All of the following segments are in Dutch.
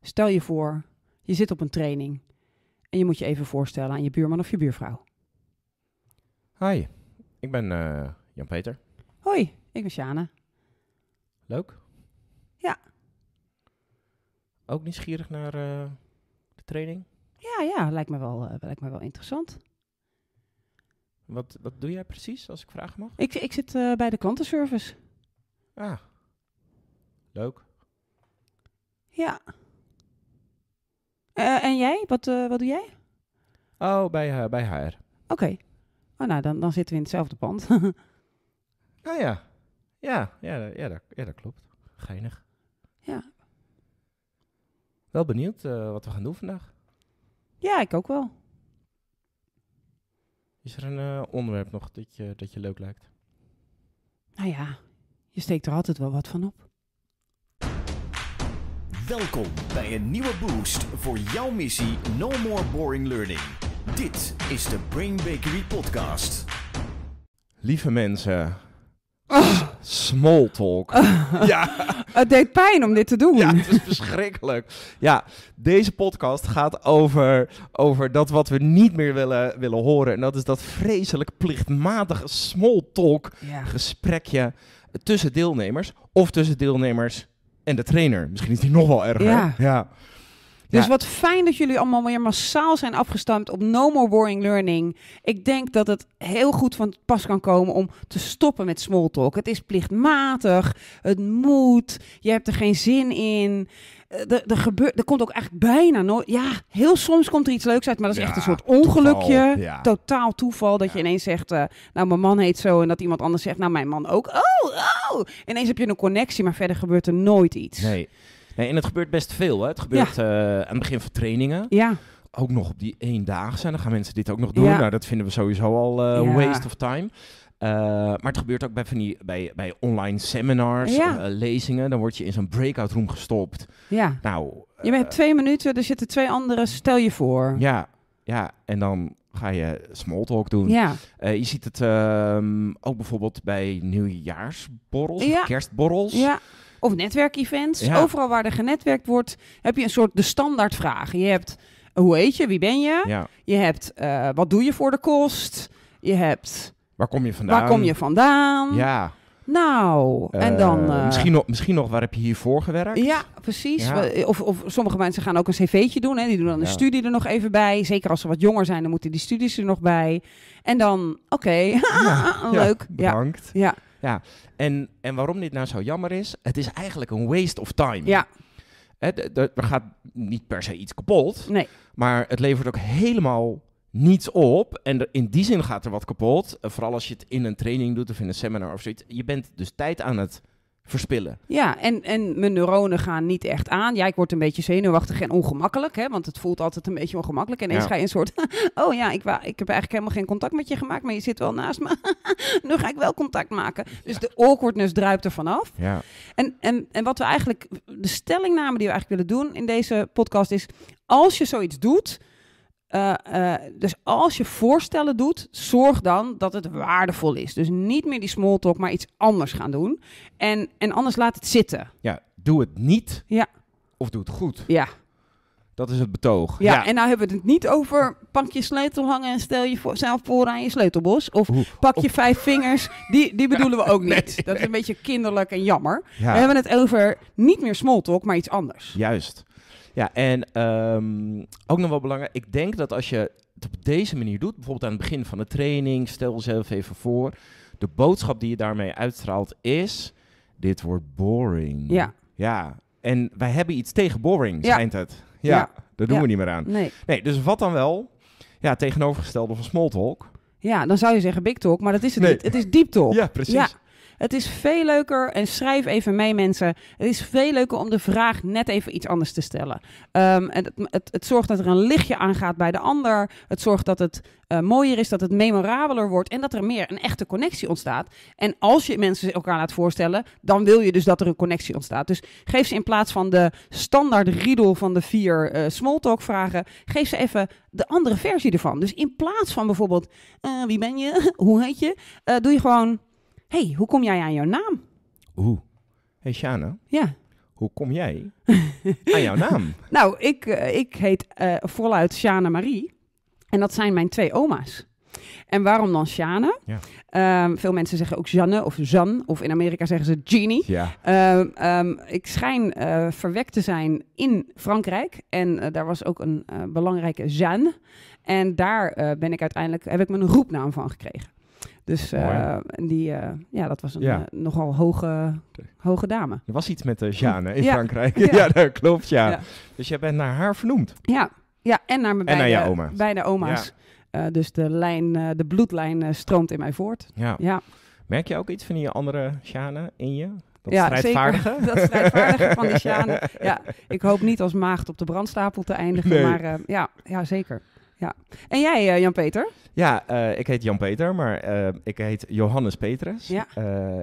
Stel je voor, je zit op een training en je moet je even voorstellen aan je buurman of je buurvrouw. Hi, ik ben eh, Jan-Peter. Hoi, ik ben Sjane. Leuk? Ja. Ook nieuwsgierig naar eh, de training? Ja, ja, lijkt me wel, eh, lijkt me wel interessant. Wat, wat doe jij precies, als ik vragen mag? Ik, ik zit bij de klantenservice. Ah, leuk. Ja. Eh, en jij? Wat, eh, wat doe jij? Oh, bij, eh, bij HR. Oké. Oh, nou, dan, dan zitten we in hetzelfde pand. Ah ja, ja, ja, ja, dat, ja dat klopt. Geinig. ja. Wel benieuwd wat we gaan doen vandaag. ja, ik ook wel. Is er een onderwerp nog dat je, dat je leuk lijkt? Nou ja, je steekt er altijd wel wat van op. Welkom bij een nieuwe boost voor jouw missie No More Boring Learning. Dit is de Brain Bakery Podcast. Lieve mensen, small talk. ja, Het deed pijn om dit te doen. Ja, het is verschrikkelijk. Ja, deze podcast gaat over, over dat wat we niet meer willen, willen horen. En dat is dat vreselijk plichtmatige small talk Ja. gesprekje tussen deelnemers. Of tussen deelnemers en de trainer. Misschien is die nog wel erger. Ja. ja. Dus Ja. wat fijn dat jullie allemaal weer massaal zijn afgestamd op No More Boring Learning. Ik denk dat het heel goed van pas kan komen om te stoppen met small talk. Het is plichtmatig, het moet, je hebt er geen zin in. Eh, Er, er, gebeurt, er komt ook echt bijna nooit... Ja, heel soms komt er iets leuks uit, maar dat is Ja, echt een soort ongelukje. toeval, ja. Totaal toeval dat je ineens zegt... eh, nou, mijn man heet zo en dat iemand anders zegt... Nou, mijn man ook. Oh, oh. Ineens heb je een connectie, maar verder gebeurt er nooit iets. Nee. Nee, en het gebeurt best veel. Hè. Het gebeurt eh, aan het begin van trainingen. Ja, ook nog op die eendaagse. Dan gaan mensen dit ook nog doen. Ja. Nou, dat vinden we sowieso al Ja. waste of time. Eh, maar het gebeurt ook bij, van die, bij, bij online seminars, Ja. lezingen. Dan word je in zo'n breakout room gestopt. ja. Nou, Je hebt twee minuten, er zitten twee anderen, stel je voor. ja, ja, en dan ga je small talk doen. Ja, je ziet het ehm, ook bijvoorbeeld bij nieuwjaarsborrels, Ja. kerstborrels. ja. Of netwerkevents. Ja. Overal waar er genetwerkt wordt, heb je een soort de standaardvragen. Je hebt, eh, hoe heet je, wie ben je? Ja. Je hebt, eh, wat doe je voor de kost? Je hebt, Waar kom je vandaan? waar kom je vandaan? Ja. Nou, en dan... Eh, misschien, nog, misschien nog, waar heb je hiervoor gewerkt? Ja, precies. Ja. Of, of sommige mensen gaan ook een cv'tje doen. Hè. Die doen dan een Ja. studie er nog even bij. Zeker als ze wat jonger zijn, dan moeten die studies er nog bij. En dan, oké, leuk. Ja, Bedankt. ja, En, en waarom dit nou zo jammer is, het is eigenlijk een waste of time. ja, Hè, er gaat niet per se iets kapot, nee. maar het levert ook helemaal niets op. En er- in die zin gaat er wat kapot, vooral als je het in een training doet of in een seminar of zoiets. Je bent dus tijd aan het verspillen. Ja, en, en mijn neuronen gaan niet echt aan. Ja, ik word een beetje zenuwachtig en ongemakkelijk, hè, want het voelt altijd een beetje ongemakkelijk. En ineens Ja. ga je een soort, oh ja, ik, wa- ik heb eigenlijk helemaal geen contact met je gemaakt, maar je zit wel naast me. nu ga ik wel contact maken. Dus de awkwardness druipt er vanaf. Ja. En, en, en wat we eigenlijk, de stellingname die we eigenlijk willen doen in deze podcast is: als je zoiets doet, eh, eh, dus als je voorstellen doet, zorg dan dat het waardevol is. Dus niet meer die small talk, maar iets anders gaan doen. En, en anders laat het zitten. ja, doe het niet Ja. of doe het goed. Ja. Dat is het betoog. Ja, en nou hebben we het niet over pak je sleutel hangen en stel je voor, zelf voor aan je sleutelbos. Of Oeh, pak je vijf vingers. Die, die bedoelen we ook niet. Dat is een beetje kinderlijk en jammer. ja. We hebben het over niet meer small talk, maar iets anders. Juist. Ja, en ehm, ook nog wel belangrijk. Ik denk dat als je het op deze manier doet, bijvoorbeeld aan het begin van de training, stel jezelf even voor, de boodschap die je daarmee uitstraalt is: dit wordt boring. Ja. Ja. En wij hebben iets tegen boring, Ja. schijnt het. Ja, Ja. daar doen Ja. we niet meer aan. Nee. Nee, dus wat dan wel? Ja, tegenovergestelde van small talk. Ja, dan zou je zeggen big talk, maar dat is het Nee. niet. Het is deep talk. Ja, precies. Het is veel leuker, en schrijf even mee mensen, het is veel leuker om de vraag net even iets anders te stellen. Ehm, en het, het, het zorgt dat er een lichtje aangaat bij de ander. Het zorgt dat het eh, mooier is, dat het memorabeler wordt en dat er meer een echte connectie ontstaat. En als je mensen elkaar laat voorstellen, dan wil je dus dat er een connectie ontstaat. Dus geef ze in plaats van de standaard riedel van de vier eh smalltalk vragen, geef ze even de andere versie ervan. Dus in plaats van bijvoorbeeld, eh, wie ben je, hoe heet je, doe je gewoon hey, hoe kom jij aan jouw naam? Oeh. Hey Shana, Ja. hoe kom jij aan jouw naam? Nou, ik, eh, ik heet eh, voluit Sjane Marie. En dat zijn mijn twee oma's. En waarom dan Sjane? Ja. Ehm, veel mensen zeggen ook Janne of Jan. Of in Amerika zeggen ze Jeannie. Ja. Ehm, ehm, ik schijn eh, verwekt te zijn in Frankrijk. En daar was ook een belangrijke Jeanne. En daar ben ik uiteindelijk, heb ik mijn roepnaam van gekregen. Dus eh, die, eh, ja, dat was een Ja. eh, nogal hoge, hoge dame. Er was iets met de Jeanne in Ja. Frankrijk. Ja. Ja. dat klopt, ja. Dus jij bent naar haar vernoemd. Ja, ja en naar mijn En naar beide, je oma's. beide oma's. Dus de, lijn, de bloedlijn stroomt in mij voort. Ja. Ja, Merk je ook iets van die andere Jeanne in je? Dat ja strijdvaardige? zeker. dat strijdvaardige van die Sjane. Ja, ik hoop niet als maagd op de brandstapel te eindigen, Nee. maar ja, ja, zeker. Ja. En jij, eh, Jan-Peter? Ja, eh, ik heet Jan-Peter, maar eh, ik heet Johannes Petrus. Ja.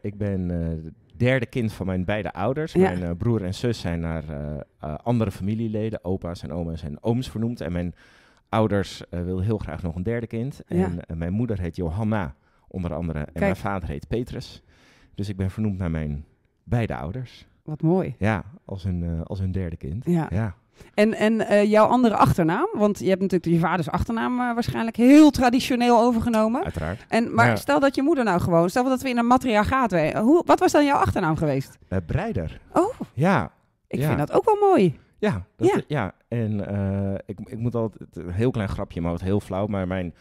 Ik ben het derde kind van mijn beide ouders. Ja. Mijn broer en zus zijn naar andere familieleden, opa's en oma's en ooms vernoemd. En mijn ouders wilden heel graag nog een derde kind. Ja. En mijn moeder heet Johanna, onder andere. En mijn vader heet Petrus. Dus ik ben vernoemd naar mijn beide ouders. Wat mooi. Ja, als hun, als hun derde kind. Ja. En, en eh, jouw andere achternaam, want je hebt natuurlijk je vaders achternaam eh, waarschijnlijk heel traditioneel overgenomen. Uiteraard. En, maar Ja. stel dat je moeder nou gewoon, stel dat we in een matriarchaat we- hoe Wat was dan jouw achternaam geweest? Eh, Breider. Oh, Ja, ik Ja. vind dat ook wel mooi. Ja, dat, Ja. ja. en ik, ik moet altijd, een heel klein grapje, maar wat heel flauw, maar mijn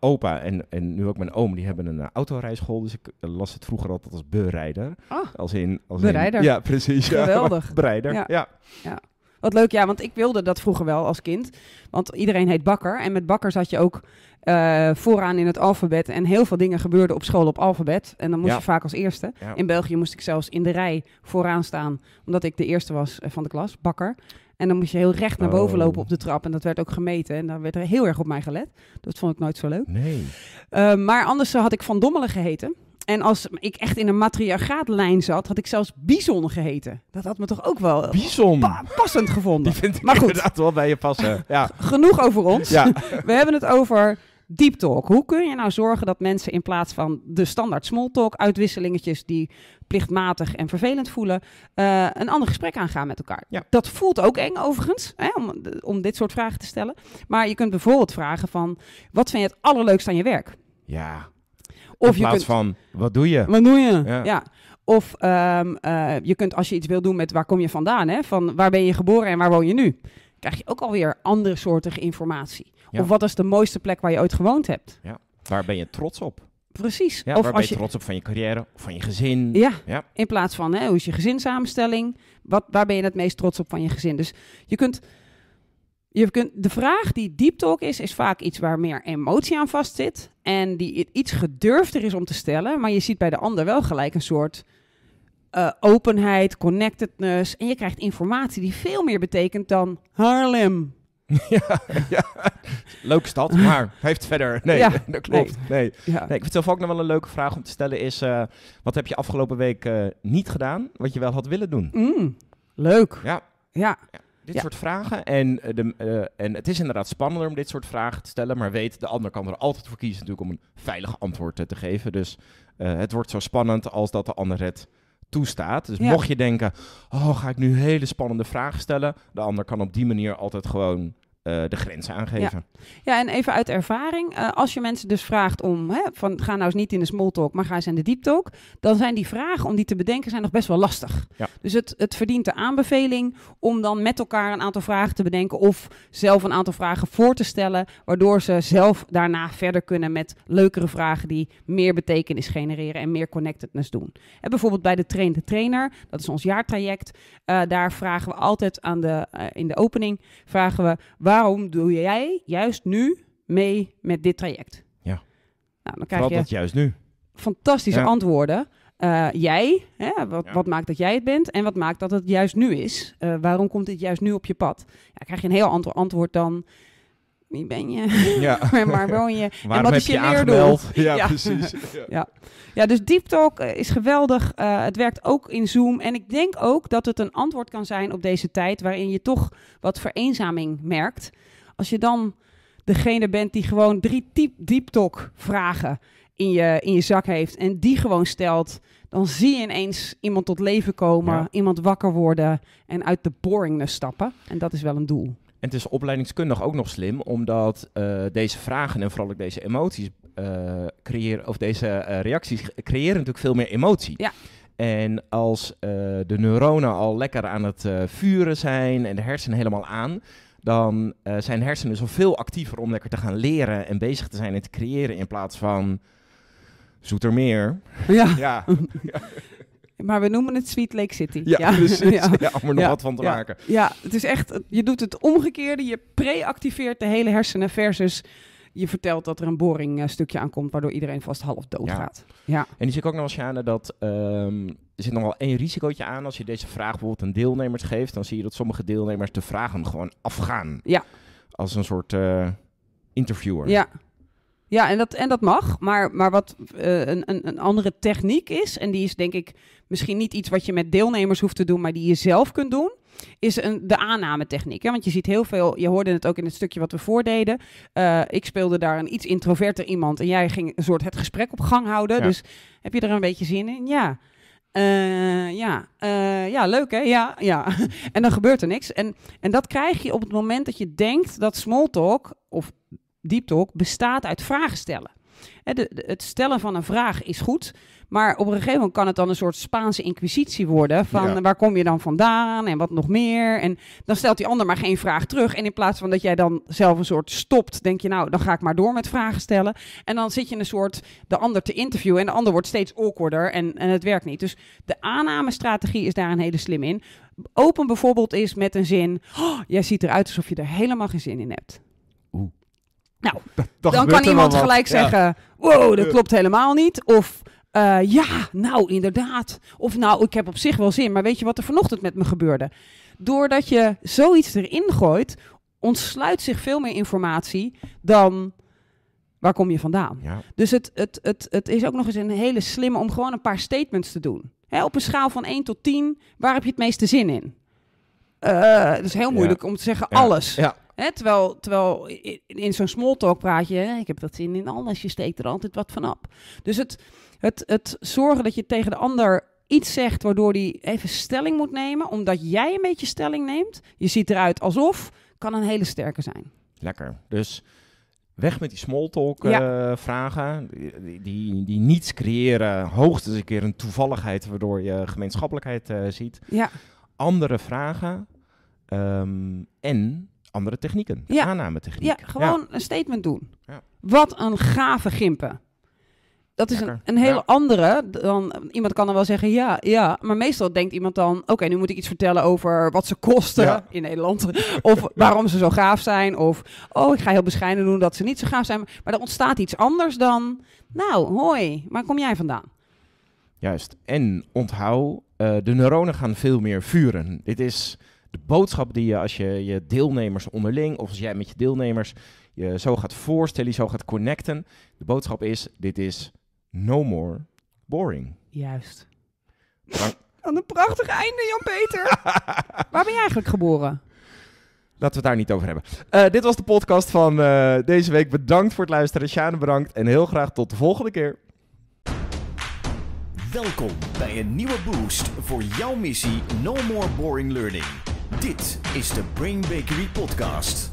opa en, en nu ook mijn oom, die hebben een eh, autorijschool, dus ik las het vroeger altijd als berijder. Ah, Als in, als Berijder. In, ja, precies. ja. Geweldig. Bereider, Ja. ja. Wat leuk. Ja, want ik wilde dat vroeger wel als kind. Want iedereen heet Bakker. En met Bakker zat je ook eh, vooraan in het alfabet. En heel veel dingen gebeurden op school op alfabet. En dan moest Ja. je vaak als eerste. Ja. In België moest ik zelfs in de rij vooraan staan. Omdat ik de eerste was eh, van de klas, Bakker. En dan moest je heel recht naar boven Oh. lopen op de trap. En dat werd ook gemeten. En daar werd er heel erg op mij gelet. Dat vond ik nooit zo leuk. Nee. Uh, maar anders had ik Van Dommelen geheten. En als ik echt in een matriarchaatlijn zat, had ik zelfs Bison geheten. Dat had me toch ook wel Bison. pa- passend gevonden. Die vind ik Maar goed. inderdaad wel bij je passen. Ja. Genoeg over ons. ja. We hebben het over deep talk. Hoe kun je nou zorgen dat mensen in plaats van de standaard small talk uitwisselingetjes die plichtmatig en vervelend voelen, uh, een ander gesprek aangaan met elkaar? Ja. Dat voelt ook eng overigens, hè, om, om dit soort vragen te stellen. Maar je kunt bijvoorbeeld vragen van, wat vind je het allerleukst aan je werk? Ja. Of In je plaats kunt, van, wat doe je? Wat doe je? Ja. Ja. Of ehm, eh, je kunt, als je iets wil doen met waar kom je vandaan, hè? van waar ben je geboren en waar woon je nu, krijg je ook alweer andere soorten informatie. Ja. Of wat is de mooiste plek waar je ooit gewoond hebt? Waar ben je trots op? Precies. Ja, of waar ben als je je, trots op van je carrière of van je gezin? ja, Ja. in plaats van hè, hoe is je gezinssamenstelling? Wat, waar ben je het meest trots op van je gezin? Dus je kunt, je kunt, de vraag die deep talk is, is vaak iets waar meer emotie aan vastzit. En die iets gedurfder is om te stellen. Maar je ziet bij de ander wel gelijk een soort eh, openheid, connectedness. En je krijgt informatie die veel meer betekent dan Haarlem. ja, ja. Leuke stad, maar heeft verder... Nee, Ja, dat klopt. Nee. Ja. Nee, ik vind het zelf ook nog wel een leuke vraag om te stellen is... eh, wat heb je afgelopen week eh, niet gedaan, wat je wel had willen doen? Mm, leuk. Ja, Ja, dit Ja. soort vragen. En, eh, de, eh, en het is inderdaad spannender om dit soort vragen te stellen. Maar weet, de ander kan er altijd voor kiezen natuurlijk om een veilig antwoord eh, te geven. Dus het wordt zo spannend als dat de ander het toestaat. Dus Ja. mocht je denken, oh, ga ik nu hele spannende vragen stellen? De ander kan op die manier altijd gewoon eh, de grenzen aangeven. Ja, en even uit ervaring. eh, als je mensen dus vraagt om, hè, van ga nou eens niet in de small talk, maar ga eens in de deep talk. Dan zijn die vragen om die te bedenken zijn nog best wel lastig. Ja. Dus het, het verdient de aanbeveling om dan met elkaar een aantal vragen te bedenken. Of zelf een aantal vragen voor te stellen. Waardoor ze zelf daarna verder kunnen met leukere vragen die meer betekenis genereren en meer connectedness doen. En bijvoorbeeld bij de Train de Trainer, dat is ons jaartraject. eh, daar vragen we altijd aan de, in de opening, vragen we waarom doe jij juist nu mee met dit traject? Ja. Nou, dan krijg Vooral je dat juist nu. fantastische Ja. antwoorden. Eh, jij, hè, wat, Ja. wat maakt dat jij het bent en wat maakt dat het juist nu is? Eh, waarom komt dit juist nu op je pad? Ja, krijg je een heel ander antwoord dan wie ben je? Ja. Waar woon je? Waarom wat heb is je leerdoel? Ja, Ja. precies. Ja. Ja, dus Deep Talk eh, is geweldig. Eh, het werkt ook in Zoom. En ik denk ook dat het een antwoord kan zijn op deze tijd waarin je toch wat vereenzaming merkt. Als je dan degene bent die gewoon drie diep, deep Talk vragen in je, in je zak heeft en die gewoon stelt, dan zie je ineens iemand tot leven komen, Ja. iemand wakker worden en uit de boringness stappen. En dat is wel een doel. En het is opleidingskundig ook nog slim, omdat eh, deze vragen en vooral ook deze emoties eh, creëren, of deze eh, reacties creëren natuurlijk veel meer emotie. Ja. En als de neuronen al lekker aan het vuren zijn en de hersenen helemaal aan, dan zijn hersenen zoveel actiever om lekker te gaan leren en bezig te zijn en te creëren in plaats van zoetermeer. Ja, Ja, maar we noemen het Sweet Lake City. ja, precies. Ja. Ja. om er nog wat van te maken. Ja, het is echt, je doet het omgekeerde. Je pre-activeert de hele hersenen versus je vertelt dat er een boring eh, stukje aankomt, waardoor iedereen vast half dood Ja. gaat. Ja. En die zie ik ook nog wel, Sjane, dat ehm, er zit nog wel één risicootje aan. Als je deze vraag bijvoorbeeld aan deelnemers geeft, dan zie je dat sommige deelnemers de vragen gewoon afgaan. Ja. Als een soort eh, interviewer. Ja. Ja, en dat, en dat mag. Maar, maar wat eh, een, een, andere techniek is, en die is denk ik misschien niet iets wat je met deelnemers hoeft te doen, maar die je zelf kunt doen, is een, de aannametechniek. Hè? Want je ziet heel veel, je hoorde het ook in het stukje wat we voordeden. Eh, ik speelde daar een iets introverter iemand en jij ging een soort het gesprek op gang houden. Ja. Dus heb je er een beetje zin in? Ja. Eh, ja, ja, leuk hè? Ja, ja. en dan gebeurt er niks. En, en dat krijg je op het moment dat je denkt dat small talk of deep talk bestaat uit vragen stellen. De, de- het stellen van een vraag is goed, maar op een gegeven moment kan het dan een soort Spaanse inquisitie worden van Ja. waar kom je dan vandaan en wat nog meer. En dan stelt die ander maar geen vraag terug. En in plaats van dat jij dan zelf een soort stopt, denk je nou, dan ga ik maar door met vragen stellen. En dan zit je een soort de ander te interviewen en de ander wordt steeds awkwarder en, en het werkt niet. Dus de aannamestrategie is daar een hele slim in. Open bijvoorbeeld is met een zin, "Oh, jij ziet eruit alsof je er helemaal geen zin in hebt. Nou, Dan, dan kan iemand wat. gelijk Ja. zeggen: Wow, dat klopt helemaal niet. Of eh, ja, nou inderdaad. Of nou, ik heb op zich wel zin, maar weet je wat er vanochtend met me gebeurde? Doordat je zoiets erin gooit, ontsluit zich veel meer informatie dan waar kom je vandaan. Ja. Dus het, het, het, het is ook nog eens een hele slimme om gewoon een paar statements te doen. Hè, op een schaal van 1 tot 10, waar heb je het meeste zin in? Eh, het is heel moeilijk om te zeggen alles. Ja. Hè, terwijl, terwijl in zo'n small talk praat je, hè, ik heb dat zin in alles, je steekt er altijd wat van op. Dus het, het, het zorgen dat je tegen de ander iets zegt waardoor die even stelling moet nemen, omdat jij een beetje stelling neemt, je ziet eruit alsof, kan een hele sterke zijn. Lekker. Dus weg met die small talk Ja. eh, vragen. Die, die, die niets creëren. Hoogstens een keer een toevalligheid waardoor je gemeenschappelijkheid eh, ziet. Ja, Andere vragen. ehm, en andere technieken. Ja. Aannametechniek. ja gewoon een statement doen. Ja. Wat een gave gimpen. Dat is een, een hele Ja. andere dan iemand kan dan wel zeggen ja, ja, maar meestal denkt iemand dan oké, nu moet ik iets vertellen over wat ze kosten Ja. in Nederland of waarom ze zo gaaf zijn of oh, ik ga heel bescheiden doen dat ze niet zo gaaf zijn, maar er ontstaat iets anders dan nou, hoi, waar kom jij vandaan? Juist. En onthoud, eh, de neuronen gaan veel meer vuren. Dit is de boodschap die je als je je deelnemers onderling, of als jij met je deelnemers je zo gaat voorstellen, je zo gaat connecten. De boodschap is, dit is no more boring. Juist. Dank- Wat een prachtig einde, Jan-Peter. Waar ben je eigenlijk geboren? Laten we het daar niet over hebben. Eh, dit was de podcast van eh, deze week. Bedankt voor het luisteren. Sjane bedankt. En heel graag tot de volgende keer. Welkom bij een nieuwe boost voor jouw missie No More Boring Learning. Dit is de Brain Bakery Podcast.